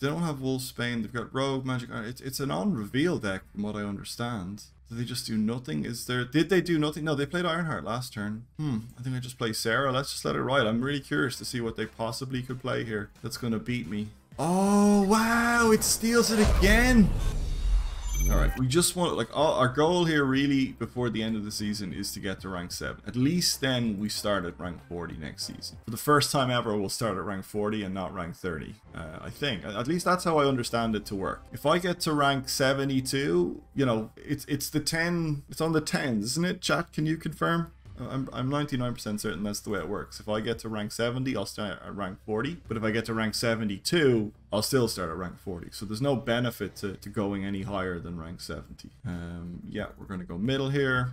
They don't have Wolfsbane. They've got Rogue, Magik It's, it's an on-reveal deck from what I understand. Did they just do nothing? Is there... Did they do nothing? No, they played Ironheart last turn. Hmm, I think I just play Sera. Let's just let it ride. I'm really curious to see what they possibly could play here that's to beat me. Oh, wow! It steals it again! Alright, we just want, like, all, our goal here really before the end of the season is to get to rank 7. At least then we start at rank 40 next season. For the first time ever, we'll start at rank 40 and not rank 30. Uh, I think. At least that's how I understand it to work. If I get to rank 72, you know, it's it's the 10, it's on the 10s, isn't it? Chat, can you confirm? I'm, I'm 99% certain that's the way it works. If I get to rank 70, I'll start at rank 40. But if I get to rank 72, I'll still start at rank 40. So there's no benefit to, to going any higher than rank 70. Um, yeah, we're going to go middle here.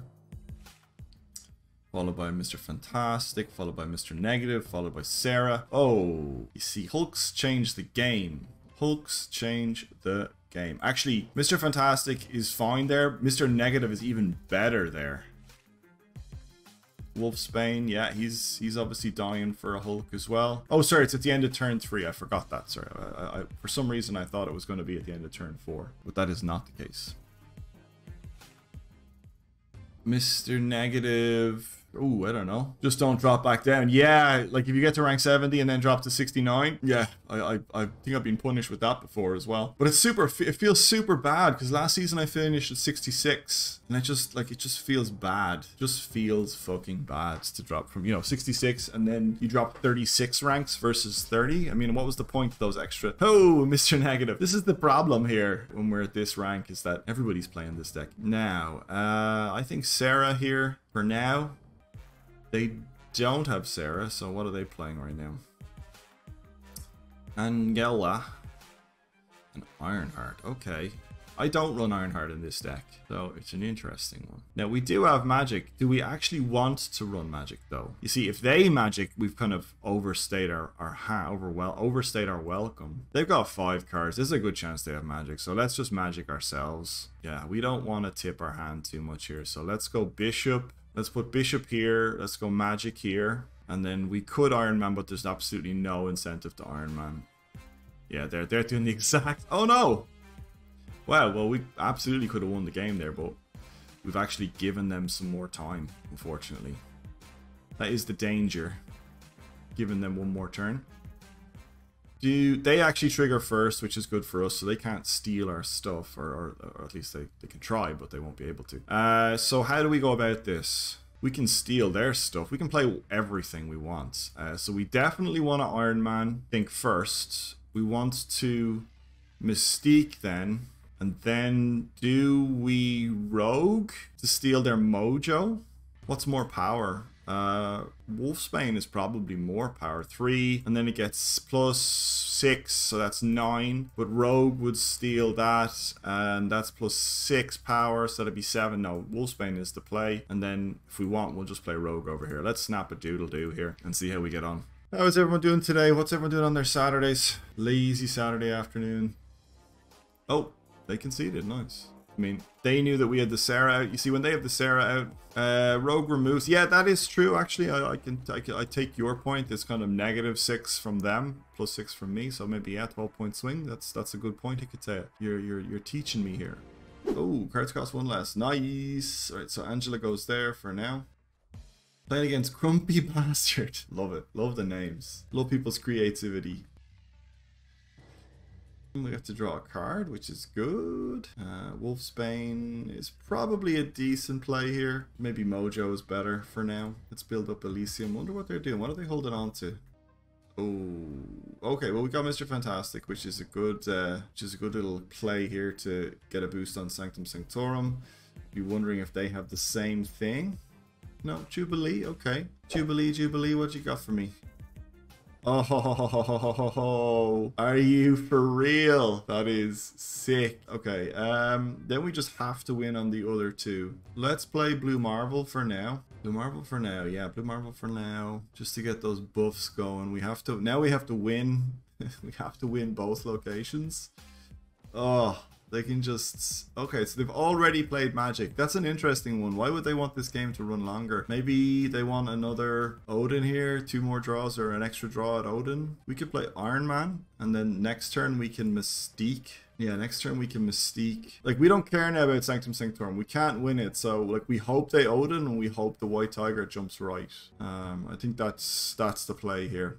Followed by Mr. Fantastic, followed by Mr. Negative, followed by Sera. Oh, you see, Hulks change the game. Hulks change the game. Actually, Mr. Fantastic is fine there. Mr. Negative is even better there. Wolfsbane, yeah, he's he's obviously dying for a Hulk as well. Oh, sorry, it's at the end of turn three. I forgot that. Sorry, I, I, for some reason I thought it was going to be at the end of turn four, but that is not the case. Mr. Negative. Oh, I don't know. Just don't drop back down. Yeah, like if you get to rank 70 and then drop to 69, yeah, I, I, I think I've been punished with that before as well. But it's super, it feels super bad because last season I finished at 66 and it just, like, it just feels bad. Just feels fucking bad to drop from, you know, 66 and then you drop 36 ranks versus 30. I mean, what was the point of those extra? Oh, Mr. Negative. This is the problem here when we're at this rank is that everybody's playing this deck. Now, uh, I think Sera here for now they don't have Sera, so what are they playing right now? Angela. And Ironheart. Okay. I don't run Ironheart in this deck, so it's an interesting one. Now, we do have Magik. Do we actually want to run Magik, though? You see, if they Magik, we've kind of overstayed our, our ha over well, overstayed our welcome. They've got five cards. There's a good chance they have Magik, so let's just Magik ourselves. Yeah, we don't want to tip our hand too much here, so let's go Bishop. Let's put Bishop here. Let's go Magik here. And then we could Iron Man, but there's absolutely no incentive to Iron Man. Yeah, they're, they're doing the exact... Oh, no! Wow, well, we absolutely could have won the game there, but we've actually given them some more time, unfortunately. That is the danger. Giving them one more turn. Do they actually trigger first, which is good for us, so they can't steal our stuff, or, or, or at least they, they can try, but they won't be able to. Uh, so how do we go about this? We can steal their stuff. We can play everything we want. Uh, so we definitely want to Iron Man think first. We want to Mystique then. And then do we Rogue to steal their Mojo? What's more power? Uh, Wolfsbane is probably more power, 3, and then it gets plus 6, so that's 9. But Rogue would steal that, and that's plus 6 power, so that'd be 7. No, Wolfsbane is the play, and then if we want, we'll just play Rogue over here. Let's snap a doodle-doo here and see how we get on. How is everyone doing today? What's everyone doing on their Saturdays? Lazy Saturday afternoon. Oh, they conceded, nice. I mean, they knew that we had the Sera out. You see, when they have the Sera out, uh, Rogue removes. Yeah, that is true. Actually, I, I, can, I, can I take your point. It's kind of negative six from them, plus six from me. So maybe yeah, twelve point swing. That's that's a good point. I could say You're you're you're teaching me here. Oh, cards cost one less. Nice. All right, so Angela goes there for now. Playing against Grumpy Bastard. Love it. Love the names. Love people's creativity. We have to draw a card, which is good. Uh, Wolfsbane is probably a decent play here. Maybe Mojo is better for now. Let's build up Elysium. Wonder what they're doing. What are they holding on to? Oh, okay. Well, we got Mr. Fantastic, which is a good, uh, which is a good little play here to get a boost on Sanctum Sanctorum. Be wondering if they have the same thing. No, Jubilee. Okay, Jubilee, Jubilee. What you got for me? Oh, are you for real? That is sick. Okay, um, then we just have to win on the other two. Let's play Blue Marvel for now. Blue Marvel for now, yeah, Blue Marvel for now. Just to get those buffs going. We have to, now we have to win. we have to win both locations. Oh, They can just... Okay, so they've already played Magik. That's an interesting one. Why would they want this game to run longer? Maybe they want another Odin here, two more draws or an extra draw at Odin. We could play Iron Man, and then next turn we can Mystique. Yeah, next turn we can Mystique. Like, we don't care now about Sanctum Sanctorum. We can't win it, so, like, we hope they Odin, and we hope the White Tiger jumps right. Um, I think that's that's the play here.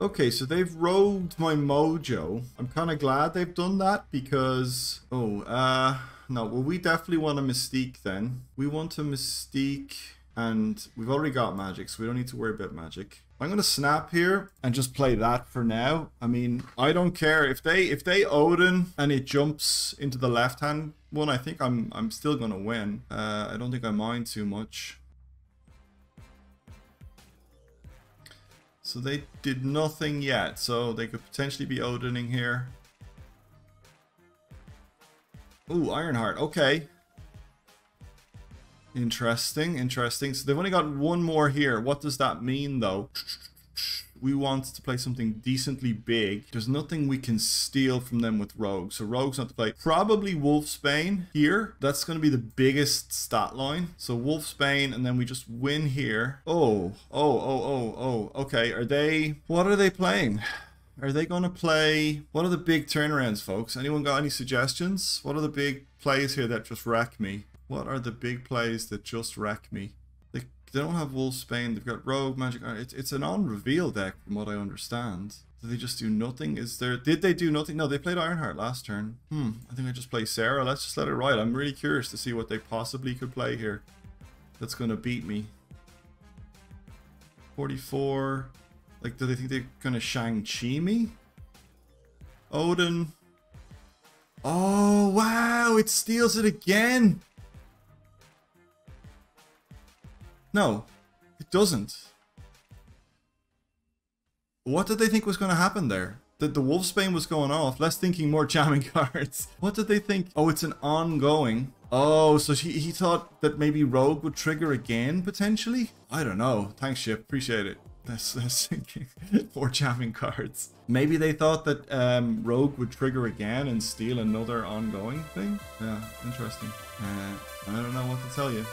Okay, so they've rogued my mojo. I'm kind of glad they've done that because... Oh, uh... No, well, we definitely want a Mystique then. We want a Mystique and we've already got Magik, so we don't need to worry about Magik. I'm gonna snap here and just play that for now. I mean, I don't care if they if they Odin and it jumps into the left hand one. I think I'm I'm still gonna win. Uh, I don't think I mind too much. So they did nothing yet, so they could potentially be Odining here. Ooh, Ironheart, okay. Interesting, interesting. So they've only got one more here. What does that mean, though? We want to play something decently big. There's nothing we can steal from them with Rogue. So Rogue's not to play. Probably Wolfsbane here. That's going to be the biggest stat line. So Wolfsbane, and then we just win here. Oh, oh, oh, oh, oh. Okay, are they... What are they playing? Are they going to play... What are the big turnarounds, folks? Anyone got any suggestions? What are the big plays here that just wreck me? What are the big plays that just wreck me? They, they don't have Wolf Wolfsbane. They've got Rogue, Magik... It's, it's an on-reveal deck, from what I understand. Did they just do nothing? Is there... Did they do nothing? No, they played Ironheart last turn. Hmm, I think I just play Sera. Let's just let it ride. I'm really curious to see what they possibly could play here. That's going to beat me. 44... Like, do they think they're gonna Shang-Chi me? Odin. Oh, wow, it steals it again. No, it doesn't. What did they think was going to happen there? That the Wolfsbane was going off, less thinking more jamming cards. What did they think? Oh, it's an ongoing. Oh, so he, he thought that maybe Rogue would trigger again, potentially? I don't know. Thanks, Ship. Appreciate it. That's, that's thinking. Four jamming cards. Maybe they thought that um, Rogue would trigger again and steal another ongoing thing? Yeah, interesting. Uh, I don't know what to tell you.